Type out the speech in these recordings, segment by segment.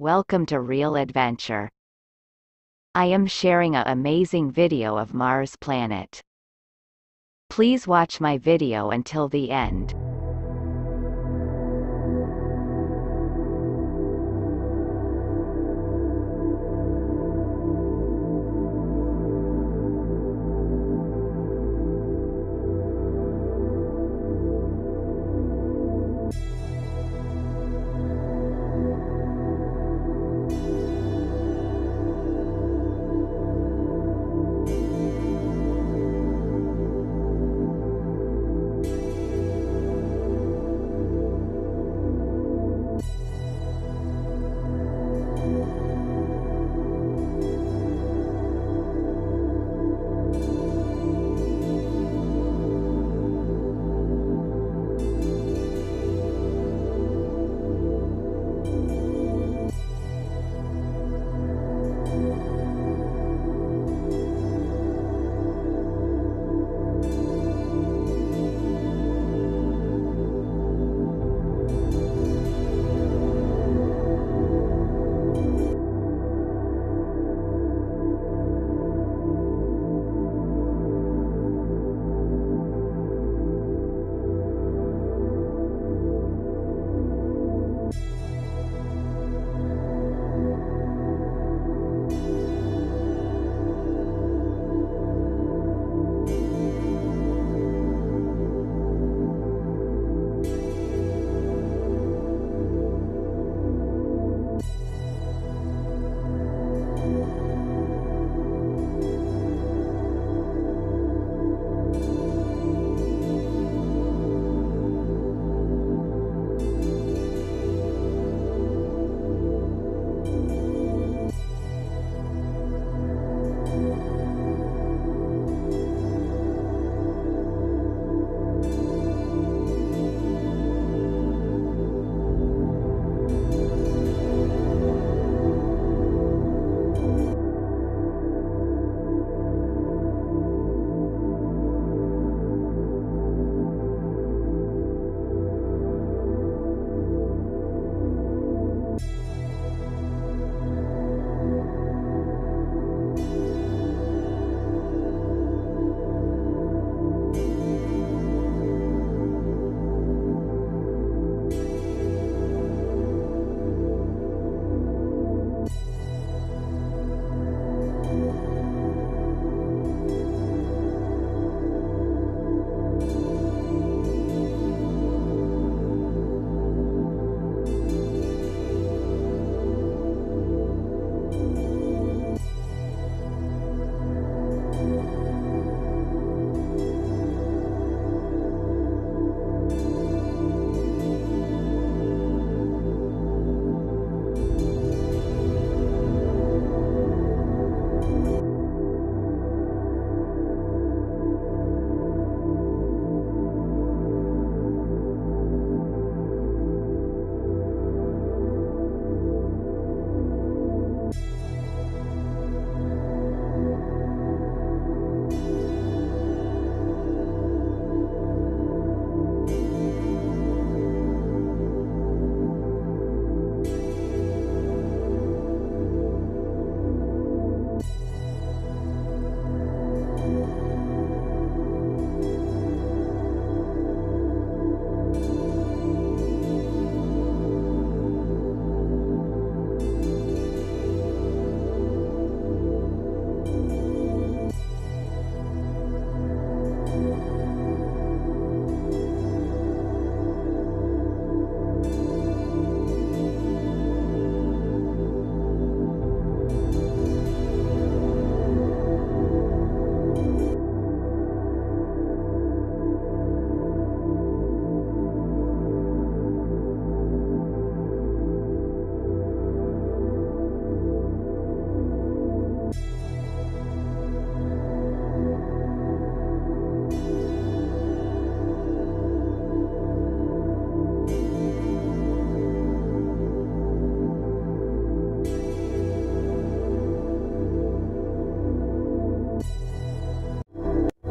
Welcome to Real Adventure. I am sharing a amazing video of Mars planet. Please watch my video until the end.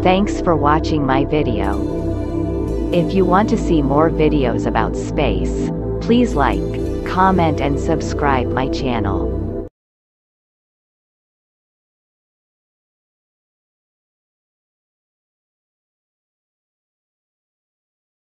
Thanks for watching my video. If you want to see more videos about space, please like, comment and subscribe my channel.